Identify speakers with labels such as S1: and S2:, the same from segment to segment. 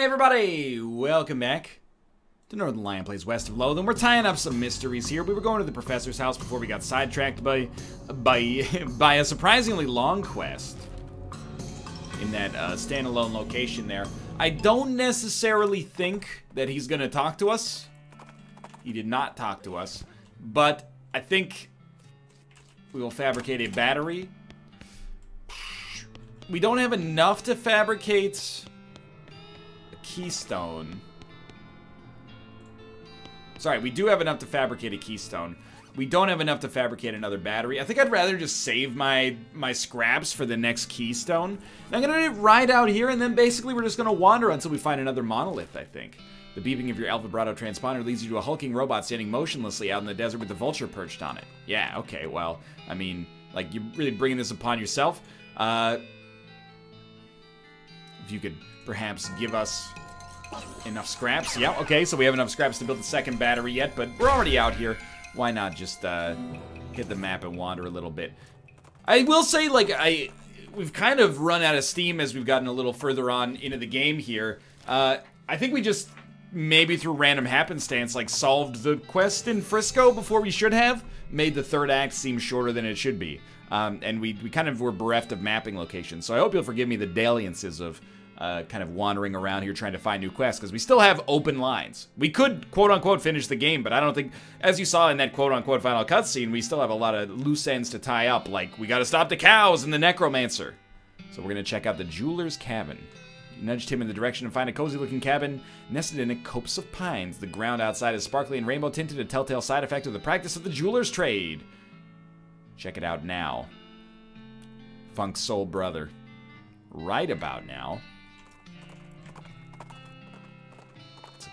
S1: Everybody, welcome back to Northernlion Plays West of Loathing. We're tying up some mysteries here. We were going to the professor's house before we got sidetracked by by by a surprisingly long quest in that uh, standalone location there. I don't necessarily think that he's gonna talk to us. He did not talk to us, but I think we will fabricate a battery. We don't have enough to fabricate keystone. Sorry, we do have enough to fabricate a keystone. We don't have enough to fabricate another battery. I think I'd rather just save my my scraps for the next keystone. And I'm gonna ride out here, and then basically we're just gonna wander until we find another monolith, I think. The beeping of your El Vibrato transponder leads you to a hulking robot standing motionlessly out in the desert with the vulture perched on it. Yeah, okay, well, I mean, like, you're really bringing this upon yourself. Uh, if you could perhaps give us enough scraps. Yeah, okay, so we have enough scraps to build the second battery yet, but we're already out here. Why not just uh, hit the map and wander a little bit? I will say, like, I we've kind of run out of steam as we've gotten a little further on into the game here. Uh, I think we just maybe through random happenstance, like, solved the quest in Frisco before we should have. Made the third act seem shorter than it should be. Um, and we, we kind of were bereft of mapping locations. So I hope you'll forgive me the dalliances of uh, kind of wandering around here trying to find new quests because we still have open lines. We could quote unquote finish the game, but I don't think, as you saw in that quote unquote final cutscene, we still have a lot of loose ends to tie up. Like we got to stop the cows and the necromancer. So we're gonna check out the jeweler's cabin. You nudged him in the direction and find a cozy looking cabin nested in a copse of pines. The ground outside is sparkly and rainbow tinted, a telltale side effect of the practice of the jeweler's trade. Check it out now. Funk's soul brother. Right about now.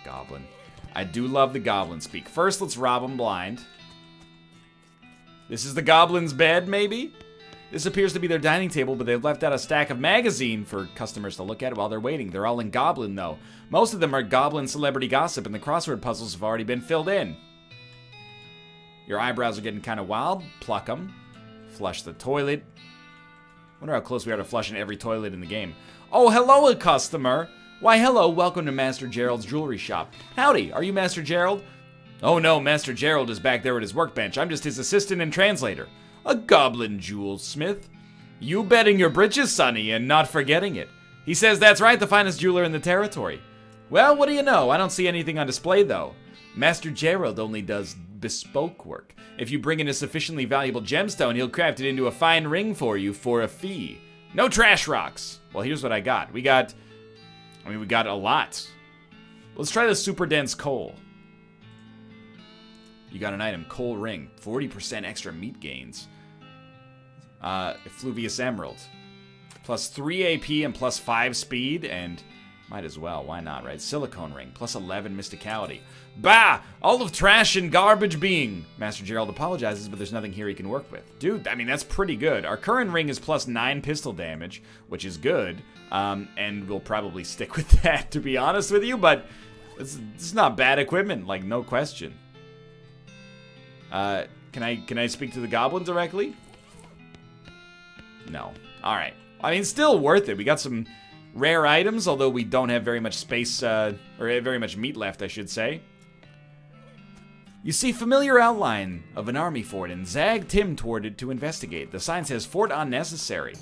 S1: Goblin. I do love the goblin speak. First, let's rob him blind. This is the goblin's bed, maybe? This appears to be their dining table, but they've left out a stack of magazine for customers to look at while they're waiting. They're all in goblin, though. Most of them are goblin celebrity gossip, and the crossword puzzles have already been filled in. Your eyebrows are getting kind of wild. Pluck them. Flush the toilet. Wonder how close we are to flushing every toilet in the game. Oh, hello, a customer. Why, hello, welcome to Master Gerald's jewelry shop. Howdy, are you Master Gerald? Oh no, Master Gerald is back there at his workbench. I'm just his assistant and translator. A goblin jewel smith. You betting your britches, Sonny, and not forgetting it. He says that's right, the finest jeweler in the territory. Well, what do you know? I don't see anything on display, though. Master Gerald only does bespoke work. If you bring in a sufficiently valuable gemstone, he'll craft it into a fine ring for you for a fee. No trash rocks. Well, here's what I got. We got, I mean, we got a lot. Let's try the super dense coal. You got an item, coal ring, 40% extra meat gains. Uh, Fluvius Emerald, plus 3 AP and plus 5 speed, and might as well, why not, right? Silicone ring, plus 11 mysticality. Bah! All of trash and garbage being! Master Gerald apologizes, but there's nothing here he can work with. Dude, I mean, that's pretty good. Our current ring is plus 9 pistol damage, which is good, um, and we'll probably stick with that, to be honest with you, but it's, it's not bad equipment, like, no question. Uh, can I, can I speak to the goblin directly? No. Alright. I mean, still worth it. We got some rare items, although we don't have very much space, uh, or very much meat left, I should say. You see familiar outline of an army fort and zag Tim toward it to investigate. The sign says fort unnecessary.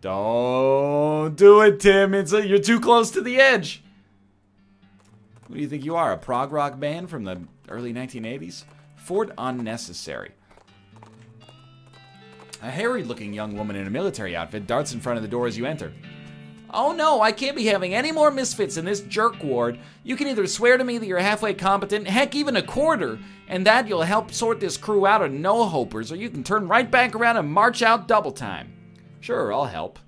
S1: Don't do it, Tim. It's a, you're too close to the edge. Who do you think you are, a prog rock band from the early 1980s? Fort unnecessary. A harried-looking young woman in a military outfit darts in front of the door as you enter. Oh no, I can't be having any more misfits in this jerk ward. You can either swear to me that you're halfway competent, heck, even a quarter, and that you'll help sort this crew out of no-hopers, or you can turn right back around and march out double time. Sure, I'll help.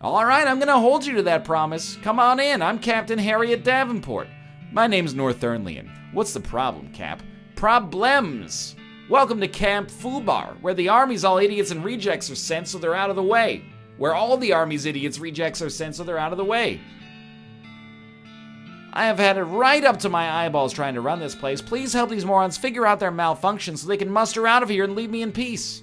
S1: All right, I'm gonna hold you to that promise. Come on in, I'm Captain Harriet Davenport. My name's Northernlion. What's the problem, Cap? Problems! Welcome to Camp Fubar, where the army's all idiots and rejects are sent so they're out of the way. Where all the army's idiots rejects are sent so they're out of the way. I have had it right up to my eyeballs trying to run this place. Please help these morons figure out their malfunction so they can muster out of here and leave me in peace.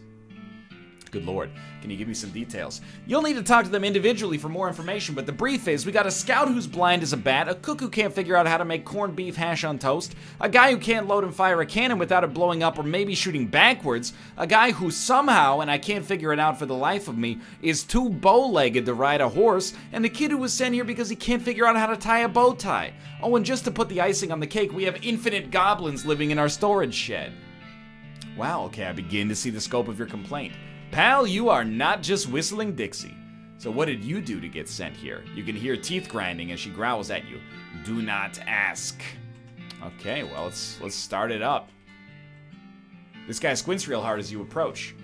S1: Good lord. Can you give me some details? You'll need to talk to them individually for more information, but the brief is we got a scout who's blind as a bat, a cook who can't figure out how to make corned beef hash on toast, a guy who can't load and fire a cannon without it blowing up or maybe shooting backwards, a guy who somehow, and I can't figure it out for the life of me, is too bow-legged to ride a horse, and a kid who was sent here because he can't figure out how to tie a bow tie. Oh, and just to put the icing on the cake, we have infinite goblins living in our storage shed. Wow, okay, I begin to see the scope of your complaint. Pal, you are not just whistling Dixie. So what did you do to get sent here? You can hear teeth grinding as she growls at you. Do not ask. Okay, well, let's, let's start it up. This guy squints real hard as you approach.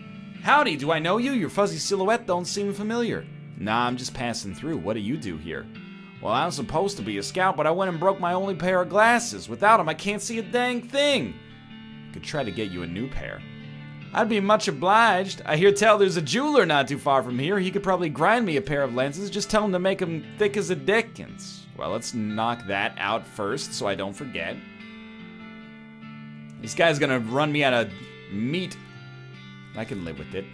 S1: Howdy, do I know you? Your fuzzy silhouette don't seem familiar. Nah, I'm just passing through. What do you do here? Well, I'm supposed to be a scout, but I went and broke my only pair of glasses. Without them, I can't see a dang thing. Could try to get you a new pair. I'd be much obliged. I hear tell there's a jeweler not too far from here. He could probably grind me a pair of lenses. Just tell him to make them thick as a Dickens. Well, let's knock that out first so I don't forget. This guy's gonna run me out of meat. I can live with it.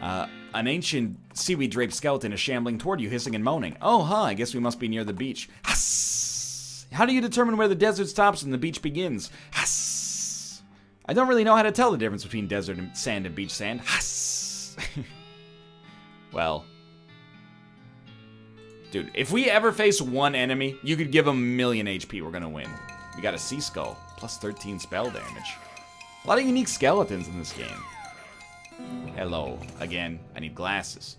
S1: Uh, an ancient seaweed draped skeleton is shambling toward you, hissing and moaning. Oh, huh, I guess we must be near the beach. How do you determine where the desert stops and the beach begins? I don't really know how to tell the difference between desert and sand and beach sand. Hass! well. Dude, if we ever face one enemy, you could give a million HP, we're gonna win. We got a sea skull, plus 13 spell damage. A lot of unique skeletons in this game. Hello. Again, I need glasses.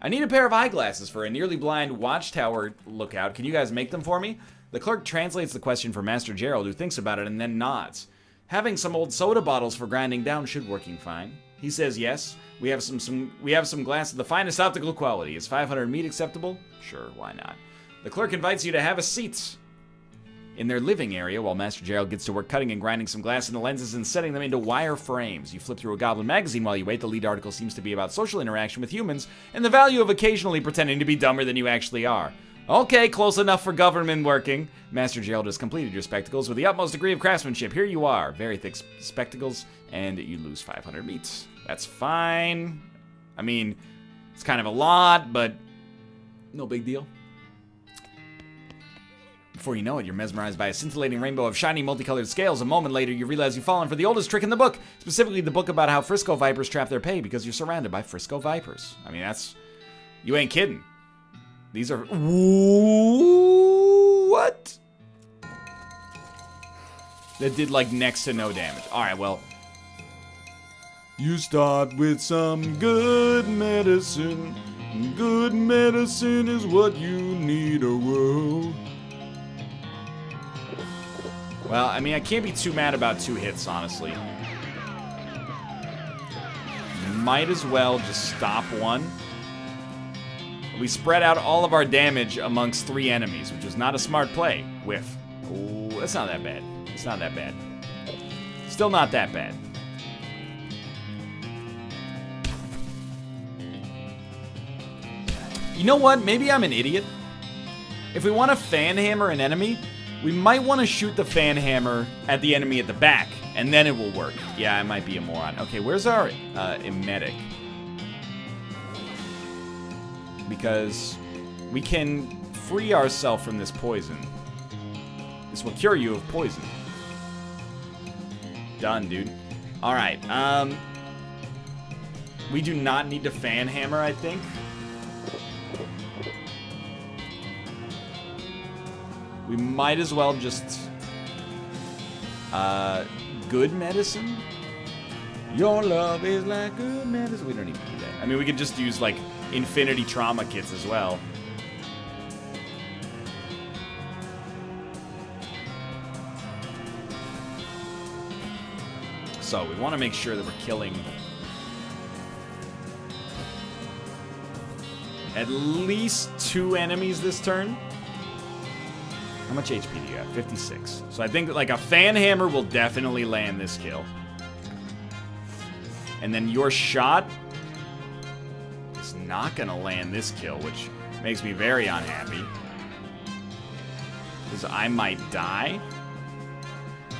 S1: I need a pair of eyeglasses for a nearly blind watchtower lookout. Can you guys make them for me? The clerk translates the question for Master Gerald, who thinks about it and then nods. Having some old soda bottles for grinding down should working fine. He says yes. We have some, some we have some glass of the finest optical quality. Is 500 meat acceptable? Sure, why not? The clerk invites you to have a seat in their living area while Master Gerald gets to work cutting and grinding some glass into lenses and setting them into wire frames. You flip through a Goblin magazine while you wait. The lead article seems to be about social interaction with humans and the value of occasionally pretending to be dumber than you actually are. Okay, close enough for government working. Master Gerald has completed your spectacles with the utmost degree of craftsmanship. Here you are. Very thick spectacles, and you lose 500 meats. That's fine. I mean, it's kind of a lot, but no big deal. Before you know it, you're mesmerized by a scintillating rainbow of shiny, multicolored scales. A moment later, you realize you've fallen for the oldest trick in the book, specifically the book about how Frisco Vipers trap their pay because you're surrounded by Frisco Vipers. I mean, that's. You ain't kidding. These are. What? That did, like, next to no damage. Alright, well. You start with some good medicine. Good medicine is what you need oh, a world. Well, I mean, I can't be too mad about two hits, honestly. Might as well just stop one. We spread out all of our damage amongst three enemies, which was not a smart play. Whiff. Ooh, that's not that bad. It's not that bad. Still not that bad. You know what? Maybe I'm an idiot. If we want to fan hammer an enemy, we might want to shoot the fan hammer at the enemy at the back, and then it will work. Yeah, I might be a moron. Okay, where's our uh, emetic? Because we can free ourselves from this poison. This will cure you of poison. Done, dude. Alright, um... We do not need to fan hammer, I think. We might as well just... Uh, good medicine? Your love is like good medicine. We don't need to do that. I mean, we could just use, like, infinity trauma kits as well. So, we want to make sure that we're killing... At least two enemies this turn. How much HP do you have? 56. So I think that like a fan hammer will definitely land this kill. And then your shot not gonna land this kill, which makes me very unhappy. Because I might die.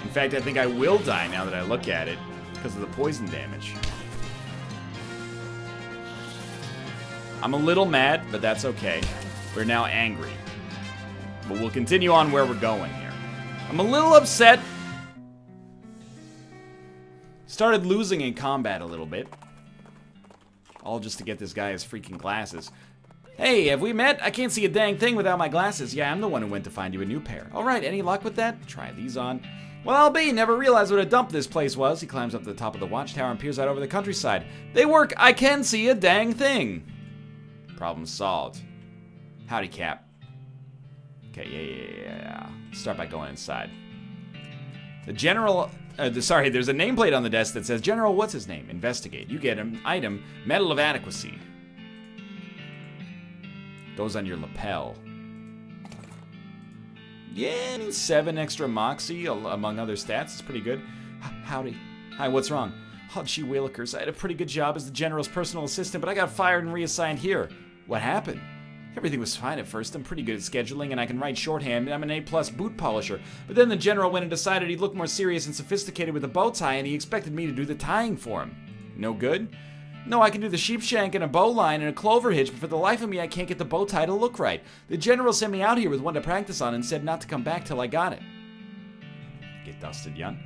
S1: In fact, I think I will die now that I look at it because of the poison damage. I'm a little mad, but that's okay. We're now angry. But we'll continue on where we're going here. I'm a little upset. Started losing in combat a little bit. All just to get this guy his freaking glasses. Hey, have we met? I can't see a dang thing without my glasses. Yeah, I'm the one who went to find you a new pair. Alright, any luck with that? Try these on. Well, I'll be. Never realized what a dump this place was. He climbs up to the top of the watchtower and peers out over the countryside. They work. I can see a dang thing. Problem solved. Howdy, Cap. Okay, yeah, yeah, yeah, yeah. Start by going inside. The general, uh, sorry, there's a nameplate on the desk that says, General, what's his name? Investigate. You get an item, Medal of Adequacy. Goes on your lapel. Yeah, seven extra moxie, among other stats. It's pretty good. H howdy. Hi, what's wrong? Oh, gee willikers, I had a pretty good job as the General's personal assistant, but I got fired and reassigned here. What happened? Everything was fine at first. I'm pretty good at scheduling and I can write shorthand and I'm an A-plus boot polisher. But then the general went and decided he'd look more serious and sophisticated with a bow tie and he expected me to do the tying for him. No good? No, I can do the sheepshank and a bowline and a clover hitch, but for the life of me, I can't get the bow tie to look right. The general sent me out here with one to practice on and said not to come back till I got it. Get dusted, young.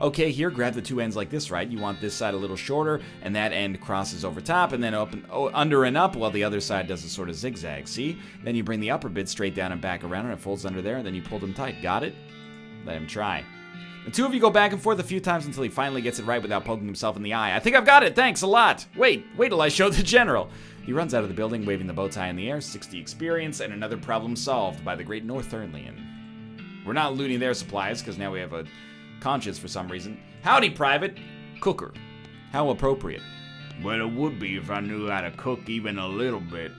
S1: Okay, here, grab the two ends like this, right? You want this side a little shorter, and that end crosses over top, and then open oh, under and up, while the other side does a sort of zigzag, see? Then you bring the upper bit straight down and back around, and it folds under there, and then you pull them tight. Got it? Let him try. The two of you go back and forth a few times until he finally gets it right without poking himself in the eye. I think I've got it, thanks a lot. Wait, wait till I show the general. He runs out of the building waving the bow tie in the air, 60 experience, and another problem solved by the great Northernlion. We're not looting their supplies, because now we have a conscience for some reason. Howdy, Private. Cooker. How appropriate.
S2: Well, it would be if I knew how to cook even a little bit.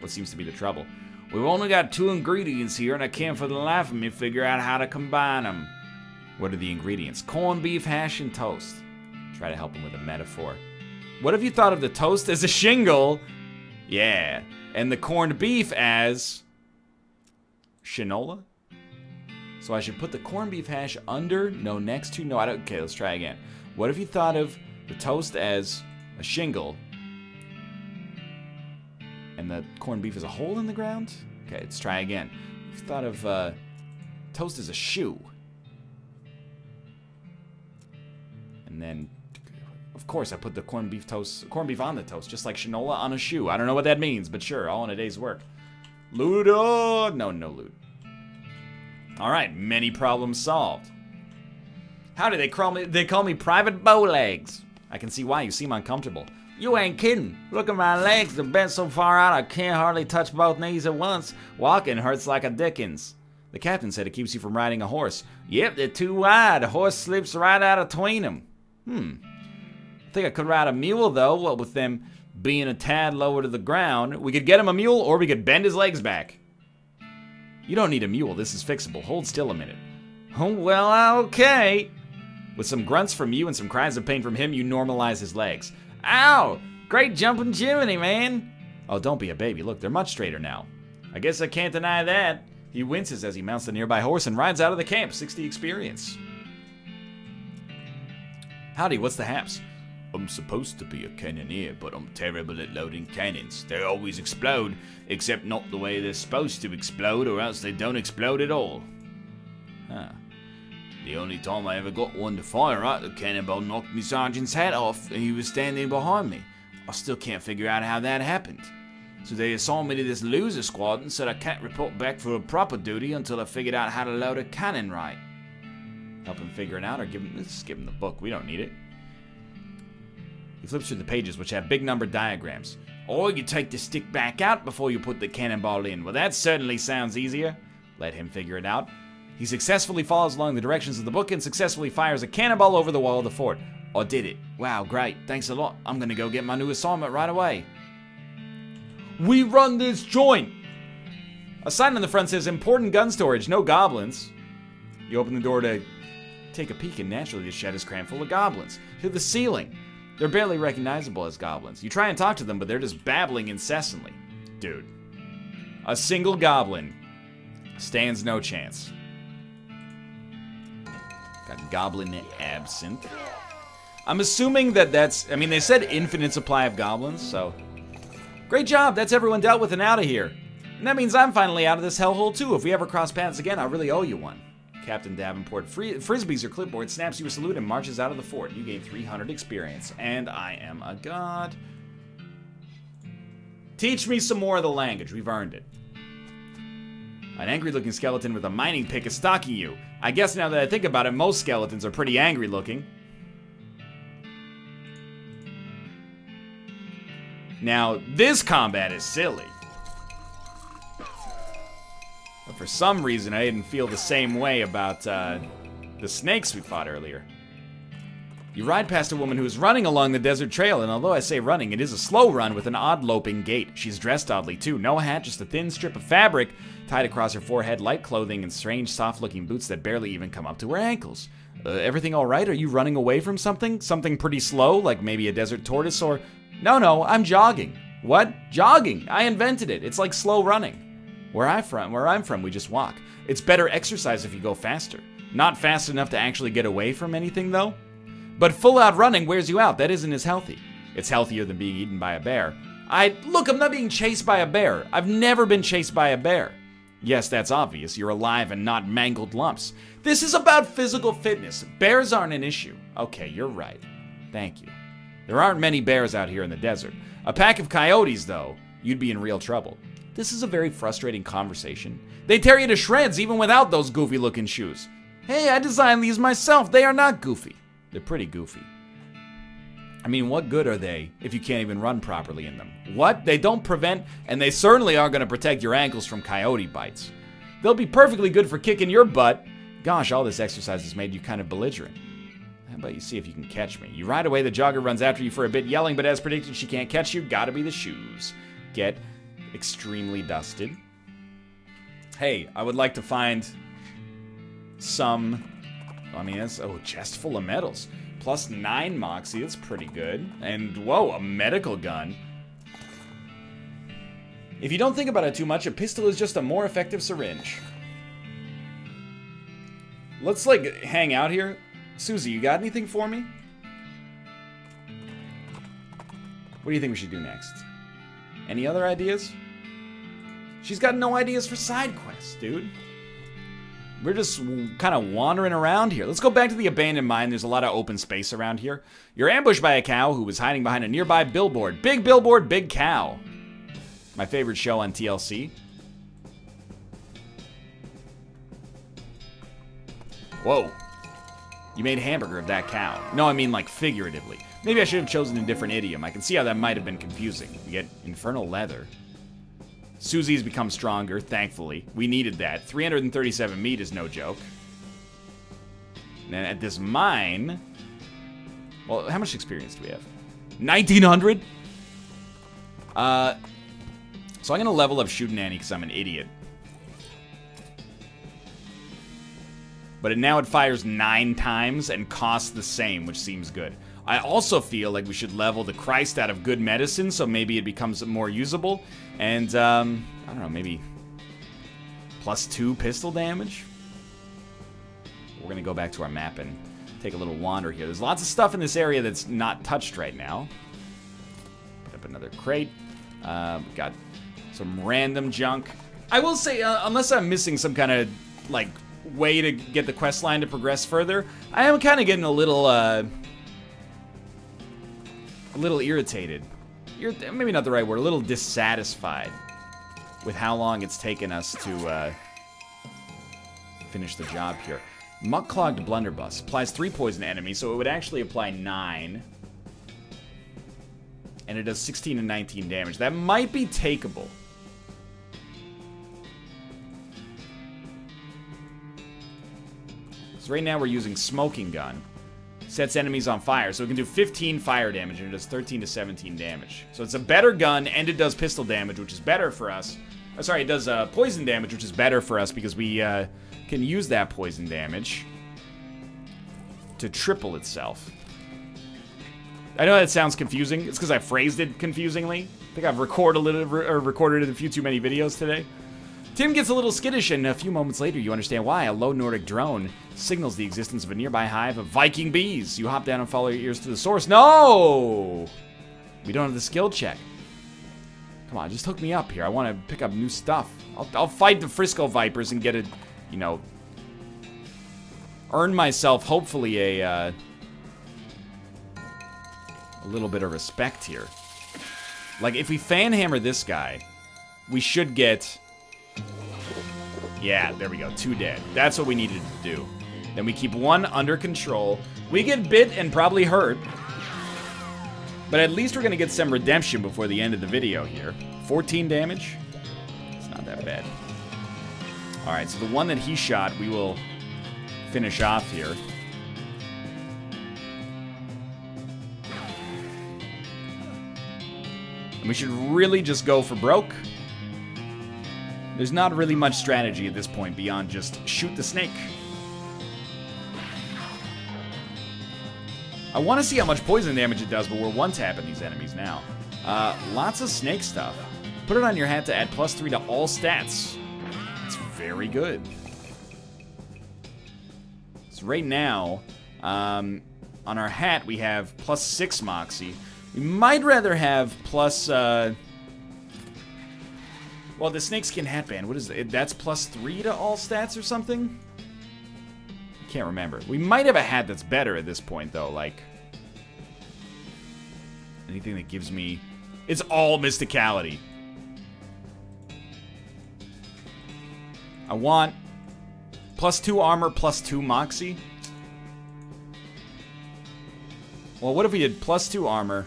S1: What seems to be the trouble?
S2: We've only got two ingredients here, and I can't for the life of me figure out how to combine them.
S1: What are the ingredients? Corned beef, hash, and toast. Try to help him with a metaphor. What have you thought of the toast as a shingle? Yeah. And the corned beef as... Shinola? So I should put the corned beef hash under, no next to, no I don't, okay, let's try again. What if you thought of the toast as a shingle and the corned beef as a hole in the ground? Okay, let's try again. If you thought of uh, toast as a shoe and then of course, I put the corned beef toast, corned beef on the toast, just like Shinola on a shoe. I don't know what that means, but sure, all in a day's work. Ludo! No, no loot. All right, many problems solved. How do they call me? They call me Private Bowlegs. I can see why you seem uncomfortable.
S2: You ain't kidding. Look at my legs. They're bent so far out I can't hardly touch both knees at once. Walking hurts like a dickens.
S1: The captain said it keeps you from riding a horse.
S2: Yep, they're too wide. The horse slips right out between them.
S1: Hmm. I think I could ride a mule, though, what with them being a tad lower to the ground. We could get him a mule, or we could bend his legs back. You don't need a mule. This is fixable. Hold still a minute.
S2: Oh, well, okay.
S1: With some grunts from you and some cries of pain from him, you normalize his legs.
S2: Ow! Great jumping Jiminy, man.
S1: Oh, don't be a baby. Look, they're much straighter now.
S2: I guess I can't deny that.
S1: He winces as he mounts the nearby horse and rides out of the camp. 60 experience. Howdy, what's the haps?
S3: I'm supposed to be a cannoneer, but I'm terrible at loading cannons. They always explode, except not the way they're supposed to explode, or else they don't explode at all.
S1: Huh.
S3: The only time I ever got one to fire at, the cannonball knocked me sergeant's hat off, and he was standing behind me. I still can't figure out how that happened. So they assigned me to this loser squad and said I can't report back for a proper duty until I figured out how to load a cannon right.
S1: Help him figure it out, or give him, let's give him the book. We don't need it. Flips through the pages, which have big numbered diagrams.
S2: Or you take the stick back out before you put the cannonball in. Well, that certainly sounds easier.
S1: Let him figure it out. He successfully follows along the directions of the book and successfully fires a cannonball over the wall of the fort.
S2: I did it. Wow, great. Thanks a lot. I'm gonna go get my new assignment right away.
S1: We run this joint! A sign on the front says, important gun storage, no goblins. You open the door to take a peek, and naturally the shed is crammed full of goblins. To the ceiling. They're barely recognizable as goblins. You try and talk to them, but they're just babbling incessantly. Dude. A single goblin stands no chance. Got goblin absinthe. I'm assuming that that's... I mean, they said infinite supply of goblins, so...
S2: Great job, that's everyone dealt with and out of here. And that means I'm finally out of this hellhole too. If we ever cross paths again, I'll really owe you one. Captain Davenport free- frisbees your clipboard, snaps you a salute, and marches out of the fort. You gain 300 experience, and I am a god. Teach me some more of the language. We've earned it. An angry looking skeleton with a mining pick is stalking you. I guess now that I think about it, most skeletons are pretty angry looking. Now, this combat is silly. But for some reason, I didn't feel the same way about uh, the snakes we fought earlier. You ride past a woman who is running along the desert trail, and although I say running, it is a slow run with an odd loping gait. She's dressed oddly too. No hat, just a thin strip of fabric tied across her forehead, light clothing, and strange, soft looking boots that barely even come up to her ankles. Uh, everything alright? Are you running away from something? Something pretty slow, like maybe a desert tortoise, or. No, no, I'm jogging. What? Jogging! I invented it. It's like slow running. Where I from, where I'm from, we just walk. It's better exercise if you go faster. Not fast enough to actually get away from anything though. But full out running wears you out. That isn't as healthy. It's healthier than being eaten by a bear. I look, I'm not being chased by a bear. I've never been chased by a bear. Yes, that's obvious. You're alive and not mangled lumps. This is about physical fitness. Bears aren't an issue. Okay, you're right. Thank you. There aren't many bears out here in the desert. A pack of coyotes, though, you'd be in real trouble. This is a very frustrating conversation. They tear you to shreds even without those goofy looking shoes. Hey, I designed these myself. They are not goofy. They're pretty goofy. I mean, what good are they if you can't even run properly in them? What? They don't prevent, and they certainly aren't going to protect your ankles from coyote bites. They'll be perfectly good for kicking your butt. Gosh, all this exercise has made you kind of belligerent. How about you see if you can catch me? You ride away, the jogger runs after you for a bit, yelling, but as predicted, she can't catch you. Gotta be the shoes. Get extremely dusted. Hey, I would like to find some. I mean, that's. Oh, chest full of medals. Plus nine moxie, that's pretty good. And whoa, a medical gun. If you don't think about it too much, a pistol is just a more effective syringe. Let's, like, hang out here. Susie, you got anything for me? What do you think we should do next? Any other ideas? She's got no ideas for side quests, dude. We're just kind of wandering around here. Let's go back to the abandoned mine. There's a lot of open space around here. You're ambushed by a cow who was hiding behind a nearby billboard. Big billboard, big cow. My favorite show on TLC. Whoa. You made hamburger of that cow. No, I mean like figuratively. Maybe I should have chosen a different idiom. I can see how that might have been confusing. You get infernal leather. Susie's become stronger, thankfully. We needed that. 337 meat is no joke. And then at this mine... Well, how much experience do we have? 1900? Uh, so I'm going to level up Shooting Annie because I'm an idiot. But it, now it fires nine times and costs the same, which seems good. I also feel like we should level the Christ out of good medicine, so maybe it becomes more usable. And, um, I don't know, maybe plus two pistol damage? We're gonna go back to our map and take a little wander here. There's lots of stuff in this area that's not touched right now. Put up another crate. Uh, we got some random junk. I will say, uh, unless I'm missing some kind of, like, way to get the quest line to progress further, I am kind of getting a little, uh, a little irritated. You're maybe not the right word, a little dissatisfied with how long it's taken us to uh, finish the job here. Muck-clogged blunderbuss applies three poison enemies, so it would actually apply nine. And it does 16 and 19 damage. That might be takeable. So right now we're using smoking gun sets enemies on fire. So it can do 15 fire damage and it does 13 to 17 damage. So it's a better gun and it does pistol damage, which is better for us. Oh, sorry, it does uh, poison damage, which is better for us because we uh, can use that poison damage to triple itself. I know that sounds confusing. It's because I phrased it confusingly. I think I've recorded, it, or recorded a few too many videos today. Tim gets a little skittish, and a few moments later, you understand why. A low Nordic drone signals the existence of a nearby hive of Viking bees. You hop down and follow your ears to the source. No! We don't have the skill check.
S1: Come on, just hook me up here. I want to pick up new stuff. I'll, I'll fight the Frisco Vipers and get a, you know, earn myself, hopefully, a, uh, a little bit of respect here. Like, if we fan hammer this guy, we should get... Yeah, there we go. Two dead. That's what we needed to do. Then we keep one under control. We get bit and probably hurt. But at least we're going to get some redemption before the end of the video here. 14 damage. It's not that bad. Alright, so the one that he shot, we will finish off here. And we should really just go for broke. There's not really much strategy at this point beyond just shoot the snake. I want to see how much poison damage it does, but we're one-tapping these enemies now. Uh, lots of snake stuff. Put it on your hat to add plus three to all stats. It's very good. So right now, um, on our hat, we have plus six Moxie. We might rather have plus, uh... Well, the snakeskin hatband, what is it? That's plus three to all stats or something? I can't remember. We might have a hat that's better at this point, though. Like, anything that gives me... It's all mysticality. I want plus two armor, plus two moxie. Well, what if we did plus two armor,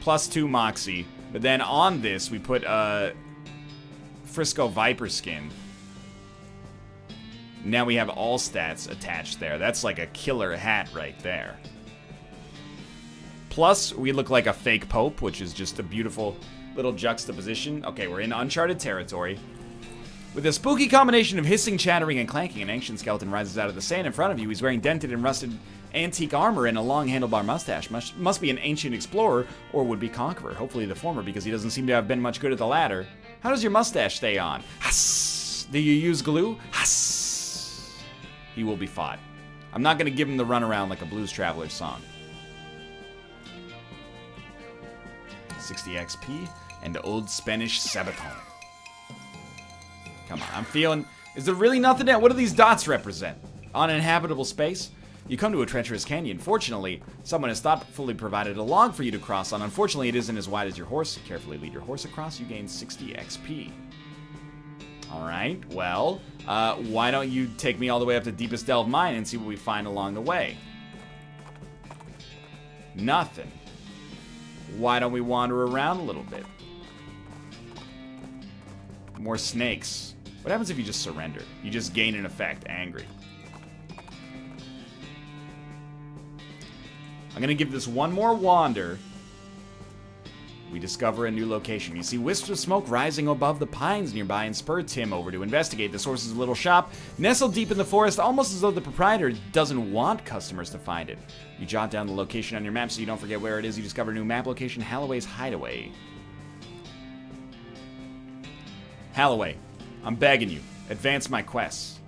S1: plus two moxie, but then on this we put uh, Frisco Viper skin. Now we have all stats attached there. That's like a killer hat right there. Plus, we look like a fake Pope, which is just a beautiful little juxtaposition. Okay, we're in uncharted territory. With a spooky combination of hissing, chattering, and clanking, an ancient skeleton rises out of the sand in front of you. He's wearing dented and rusted antique armor and a long handlebar mustache. Must, must be an ancient explorer or would-be conqueror. Hopefully the former, because he doesn't seem to have been much good at the latter. How does your mustache stay on? Hass! Do you use glue? Hass! He will be fought. I'm not going to give him the runaround like a Blues Traveler song. 60 XP and Old Spanish Sabaton. Come on, I'm feeling... Is there really nothing there? What do these dots represent? Uninhabitable space? You come to a treacherous canyon. Fortunately, someone has thoughtfully provided a log for you to cross on. Unfortunately, it isn't as wide as your horse. Carefully lead your horse across. You gain 60 XP. Alright, well, uh, why don't you take me all the way up to Deepest Delve Mine and see what we find along the way? Nothing. Why don't we wander around a little bit? More snakes. What happens if you just surrender? You just gain an effect, angry. I'm gonna give this one more wander. We discover a new location. You see wisps of smoke rising above the pines nearby and spur Tim over to investigate the source's little shop, nestled deep in the forest, almost as though the proprietor doesn't want customers to find it. You jot down the location on your map so you don't forget where it is. You discover a new map location, Halloway's Hideaway. Halloway, I'm begging you, advance my quests.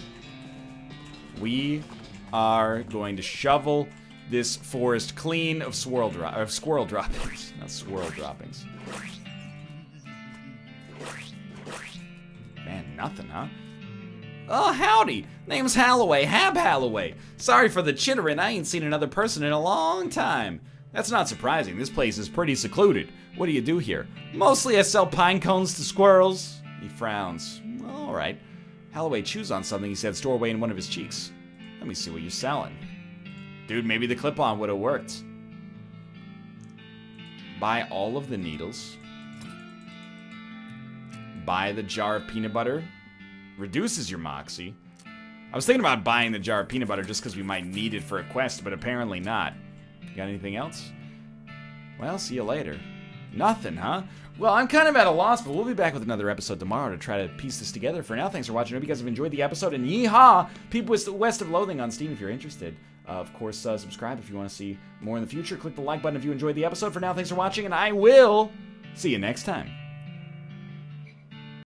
S1: We are going to shovel this forest clean of swirl dro of squirrel droppings, not swirl droppings. Man, nothing, huh? Oh, howdy! Name's Halloway, Hab Halloway. Sorry for the chittering, I ain't seen another person in a long time. That's not surprising, this place is pretty secluded. What do you do here? Mostly I sell pine cones to squirrels. He frowns. Alright. Halloway chews on something he said store away in one of his cheeks. Let me see what you're selling. Dude, maybe the clip-on would have worked. Buy all of the needles. Buy the jar of peanut butter. Reduces your moxie. I was thinking about buying the jar of peanut butter just because we might need it for a quest, but apparently not. You got anything else? Well, see you later. Nothing, huh? Well, I'm kind of at a loss, but we'll be back with another episode tomorrow to try to piece this together. For now, thanks for watching. I hope you guys have enjoyed the episode, and yeehaw! People with West of Loathing on Steam if you're interested. Of course, uh, subscribe if you want to see more in the future. Click the like button if you enjoyed the episode. For now, thanks for watching, and I will see you next time.